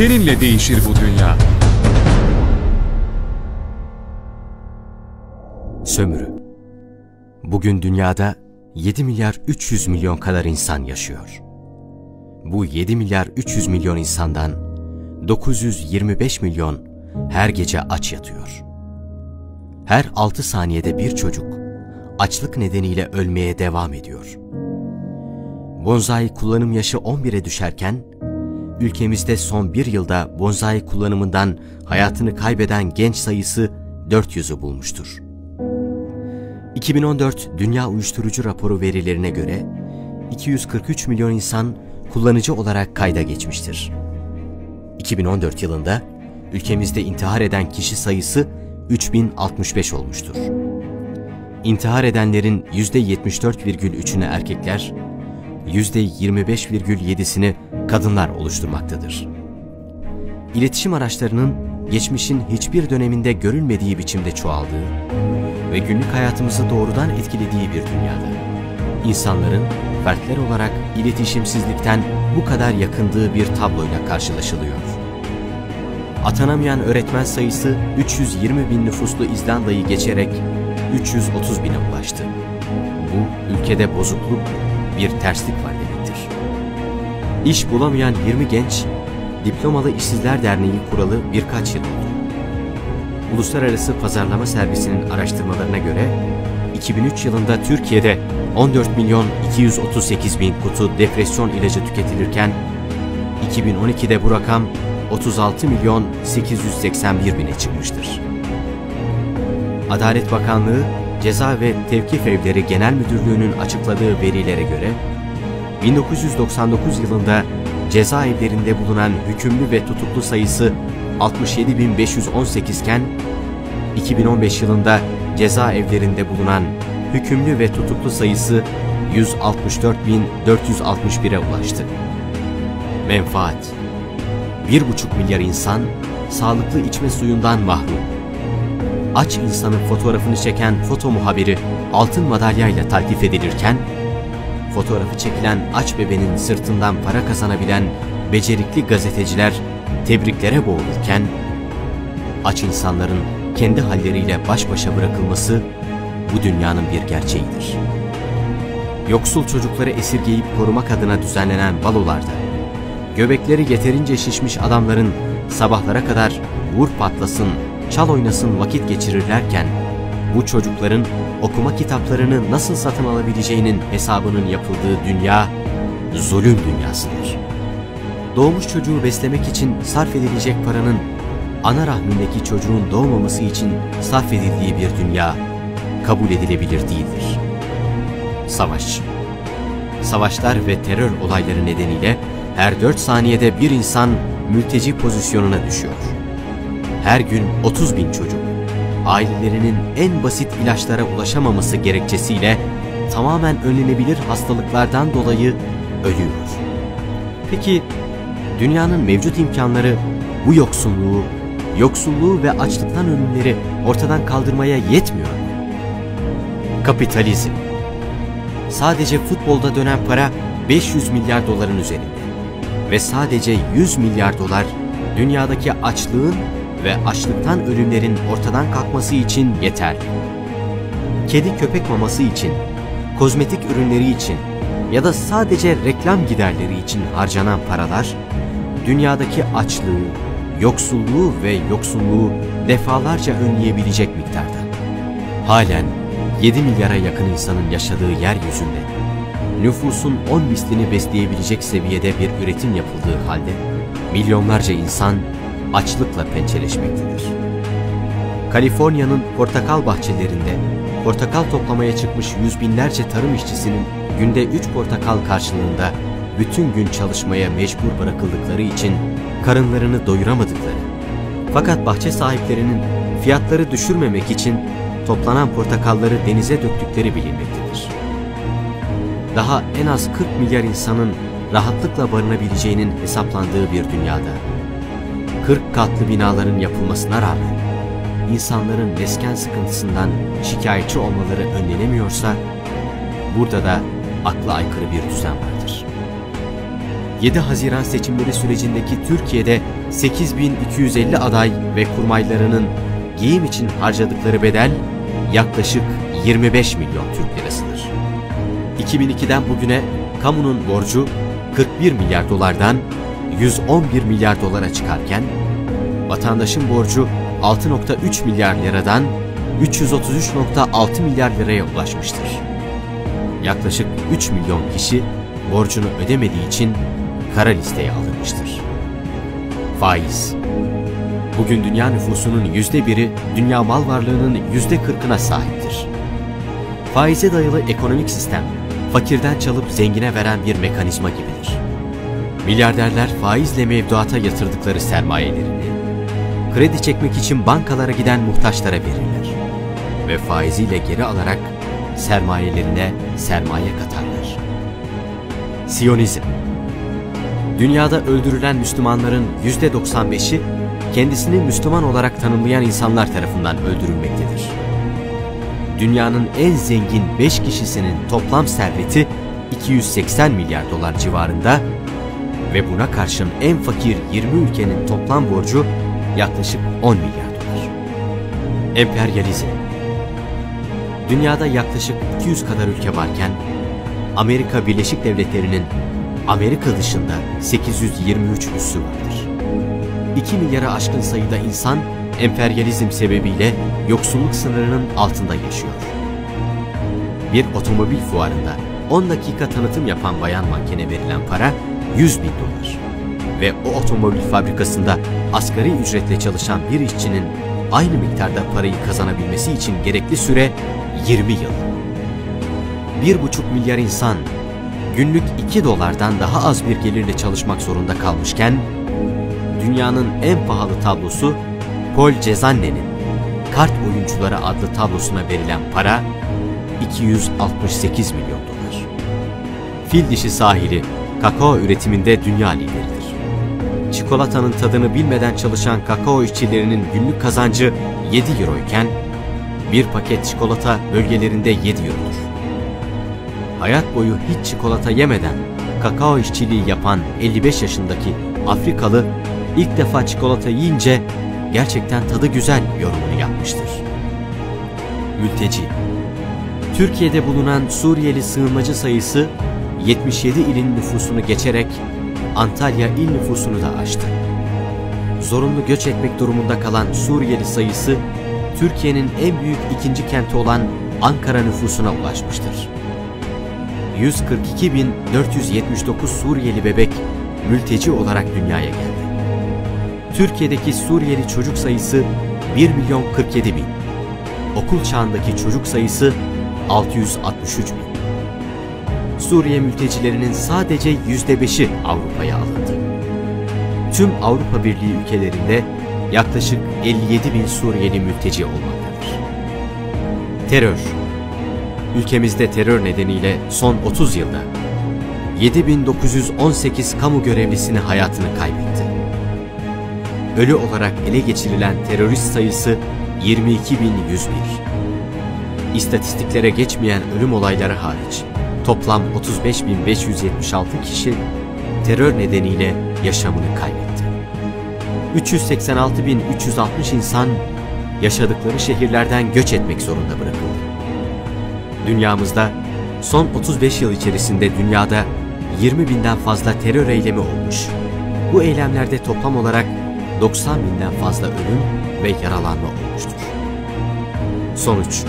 Seninle değişir bu dünya. Sömürü Bugün dünyada 7 milyar 300 milyon kadar insan yaşıyor. Bu 7 milyar 300 milyon insandan 925 milyon her gece aç yatıyor. Her 6 saniyede bir çocuk açlık nedeniyle ölmeye devam ediyor. Bonsai kullanım yaşı 11'e düşerken, ülkemizde son bir yılda bonsai kullanımından hayatını kaybeden genç sayısı 400'ü bulmuştur. 2014 Dünya Uyuşturucu Raporu verilerine göre 243 milyon insan kullanıcı olarak kayda geçmiştir. 2014 yılında ülkemizde intihar eden kişi sayısı 3065 olmuştur. İntihar edenlerin %74,3'ünü erkekler, %25,7'sini kadınlar oluşturmaktadır. İletişim araçlarının geçmişin hiçbir döneminde görülmediği biçimde çoğaldığı ve günlük hayatımızı doğrudan etkilediği bir dünyada, insanların fertler olarak iletişimsizlikten bu kadar yakındığı bir tabloyla karşılaşılıyor. Atanamayan öğretmen sayısı 320 bin nüfuslu İzlanda'yı geçerek 330 bine ulaştı. Bu ülkede bozukluk, bir terslik var. İş bulamayan 20 genç, Diplomalı İşsizler Derneği kuralı birkaç yıl oldu. Uluslararası Pazarlama Servisi'nin araştırmalarına göre 2003 yılında Türkiye'de 14 milyon 238 bin kutu depresyon ilacı tüketilirken 2012'de bu rakam 36 milyon 881 bine çıkmıştır. Adalet Bakanlığı Ceza ve Tevkif Evleri Genel Müdürlüğü'nün açıkladığı verilere göre 1999 yılında cezaevlerinde bulunan hükümlü ve tutuklu sayısı 67.518 iken 2015 yılında cezaevlerinde bulunan hükümlü ve tutuklu sayısı 164.461'e ulaştı. Menfaat 1,5 milyar insan sağlıklı içme suyundan mahrum. Aç insanın fotoğrafını çeken foto muhabiri altın madalyayla taltif edilirken, fotoğrafı çekilen aç bebenin sırtından para kazanabilen becerikli gazeteciler tebriklere boğulurken, aç insanların kendi halleriyle baş başa bırakılması bu dünyanın bir gerçeğidir. Yoksul çocukları esirgeyip korumak adına düzenlenen balolarda, göbekleri yeterince şişmiş adamların sabahlara kadar vur patlasın, çal oynasın vakit geçirirlerken, bu çocukların okuma kitaplarını nasıl satın alabileceğinin hesabının yapıldığı dünya, zulüm dünyasıdır. Doğmuş çocuğu beslemek için sarf edilecek paranın, ana rahmindeki çocuğun doğmaması için sarf edildiği bir dünya, kabul edilebilir değildir. Savaş Savaşlar ve terör olayları nedeniyle her 4 saniyede bir insan mülteci pozisyonuna düşüyor. Her gün 30 bin çocuk, ailelerinin en basit ilaçlara ulaşamaması gerekçesiyle tamamen önlenebilir hastalıklardan dolayı ölüyor. Peki dünyanın mevcut imkanları bu yoksunluğu, yoksulluğu ve açlıktan ölümleri ortadan kaldırmaya yetmiyor mu? Kapitalizm Sadece futbolda dönen para 500 milyar doların üzerinde ve sadece 100 milyar dolar dünyadaki açlığın ve açlıktan ölümlerin ortadan kalkması için yeter. Kedi köpek maması için, kozmetik ürünleri için ya da sadece reklam giderleri için harcanan paralar, dünyadaki açlığı, yoksulluğu ve yoksulluğu defalarca önleyebilecek miktarda. Halen 7 milyara yakın insanın yaşadığı yeryüzünde nüfusun 10 mislini besleyebilecek seviyede bir üretim yapıldığı halde milyonlarca insan açlıkla pençeleşmektedir. Kaliforniya'nın portakal bahçelerinde portakal toplamaya çıkmış yüz binlerce tarım işçisinin günde 3 portakal karşılığında bütün gün çalışmaya mecbur bırakıldıkları için karınlarını doyuramadıkları fakat bahçe sahiplerinin fiyatları düşürmemek için toplanan portakalları denize döktükleri bilinmektedir. Daha en az 40 milyar insanın rahatlıkla barınabileceğinin hesaplandığı bir dünyada, 40 katlı binaların yapılmasına rağmen insanların mesken sıkıntısından şikayetçi olmaları önlenemiyorsa, burada da akla aykırı bir düzen vardır. 7 Haziran seçimleri sürecindeki Türkiye'de 8250 aday ve kurmaylarının giyim için harcadıkları bedel yaklaşık 25 milyon Türk lirasıdır. 2002'den bugüne kamunun borcu 41 milyar dolardan 111 milyar dolara çıkarken vatandaşın borcu 6.3 milyar liradan 333.6 milyar liraya ulaşmıştır. Yaklaşık 3 milyon kişi borcunu ödemediği için kara listeye alınmıştır. Faiz Bugün dünya nüfusunun yüzde biri dünya mal varlığının yüzde kırkına sahiptir. Faize dayalı ekonomik sistem, fakirden çalıp zengine veren bir mekanizma gibidir. Milyarderler faizle mevduata yatırdıkları sermayelerini, kredi çekmek için bankalara giden muhtaçlara verirler ve faiziyle geri alarak sermayelerine sermaye katarlar. Siyonizm Dünyada öldürülen Müslümanların %95'i kendisini Müslüman olarak tanımlayan insanlar tarafından öldürülmektedir. Dünyanın en zengin 5 kişisinin toplam serveti 280 milyar dolar civarında ve buna karşın en fakir 20 ülkenin toplam borcu yaklaşık 10 milyar dolar. Emperyalizm Dünyada yaklaşık 200 kadar ülke varken Amerika Birleşik Devletleri'nin Amerika dışında 823 üssü vardır. 2 milyara aşkın sayıda insan emperyalizm sebebiyle yoksulluk sınırının altında yaşıyor. Bir otomobil fuarında 10 dakika tanıtım yapan bayan mankene verilen para 100 bin dolar. Ve o otomobil fabrikasında asgari ücretle çalışan bir işçinin aynı miktarda parayı kazanabilmesi için gerekli süre 20 yıl. 1,5 milyar insan günlük 2 dolardan daha az bir gelirle çalışmak zorunda kalmışken, dünyanın en pahalı tablosu Paul Cezanne'nin Kart Oyuncuları adlı tablosuna verilen para 268 milyon dolar. Fil dişi sahili kakao üretiminde dünya lideridir. Çikolatanın tadını bilmeden çalışan kakao işçilerinin günlük kazancı 7 euro iken bir paket çikolata bölgelerinde 7 eurodur. Hayat boyu hiç çikolata yemeden kakao işçiliği yapan 55 yaşındaki Afrikalı ilk defa çikolata yiyince gerçekten tadı güzel yorumunu yapmıştır. Mülteci Türkiye'de bulunan Suriyeli sığınmacı sayısı 77 ilin nüfusunu geçerek Antalya il nüfusunu da aştı. Zorunlu göç etmek durumunda kalan Suriyeli sayısı Türkiye'nin en büyük ikinci kenti olan Ankara nüfusuna ulaşmıştır. 142.479 Suriyeli bebek mülteci olarak dünyaya geldi. Türkiye'deki Suriyeli çocuk sayısı 1 milyon 47 bin. Okul çağındaki çocuk sayısı 663 bin. Suriye mültecilerinin sadece %5'i Avrupa'ya alındı. Tüm Avrupa Birliği ülkelerinde yaklaşık 57 bin Suriyeli mülteci olmaktadır. Terör Ülkemizde terör nedeniyle son 30 yılda 7918 kamu görevlisini hayatını kaybetti. Ölü olarak ele geçirilen terörist sayısı 22.101. İstatistiklere geçmeyen ölüm olayları hariç toplam 35.576 kişi terör nedeniyle yaşamını kaybetti. 386.360 insan yaşadıkları şehirlerden göç etmek zorunda bırakıldı. Dünyamızda son 35 yıl içerisinde dünyada 20 binden fazla terör eylemi olmuş. Bu eylemlerde toplam olarak 90 binden fazla ölüm ve yaralanma olmuştur. Sonuç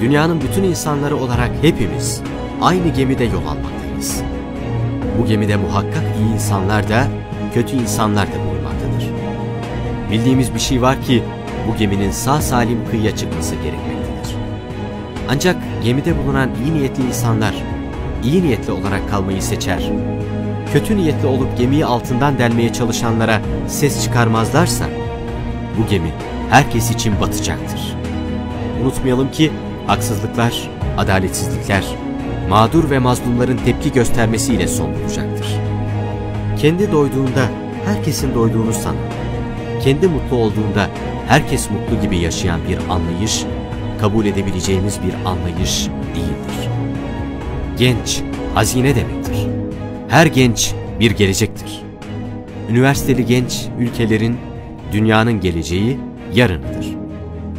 Dünyanın bütün insanları olarak hepimiz aynı gemide yol almaktayız. Bu gemide muhakkak iyi insanlar da, kötü insanlar da bulunmaktadır. Bildiğimiz bir şey var ki bu geminin sağ salim kıyıya çıkması gerekmektedir. Ancak gemide bulunan iyi niyetli insanlar iyi niyetli olarak kalmayı seçer. Kötü niyetli olup gemiyi altından delmeye çalışanlara ses çıkarmazlarsa bu gemi herkes için batacaktır. Unutmayalım ki haksızlıklar, adaletsizlikler, mağdur ve mazlumların tepki göstermesiyle son bulacaktır. Kendi doyduğunda herkesin doyduğunu sanan, kendi mutlu olduğunda herkes mutlu gibi yaşayan bir anlayış, kabul edebileceğimiz bir anlayış değildir. Genç, hazine demektir. Her genç bir gelecektir. Üniversiteli genç ülkelerin, dünyanın geleceği yarınıdır.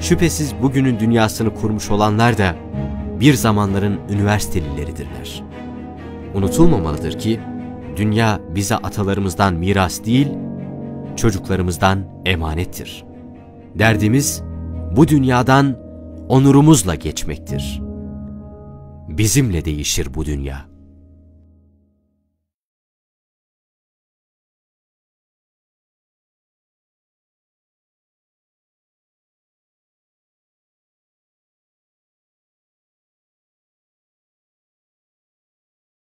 Şüphesiz bugünün dünyasını kurmuş olanlar da bir zamanların üniversitelileridirler. Unutulmamalıdır ki, dünya bize atalarımızdan miras değil, çocuklarımızdan emanettir. Derdimiz bu dünyadan onurumuzla geçmektir. Bizimle değişir bu dünya.